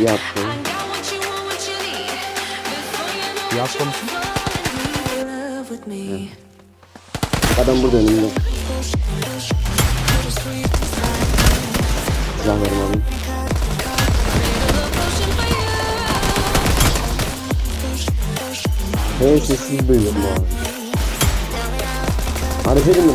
Yaptı. Yaz konusu. Adam burada önümde. Silahlarımı alayım. En sessiz bölüm bu abi. Hareket edin mi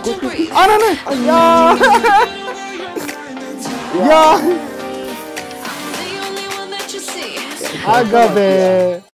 Ah, Ananı! Ya! I got it.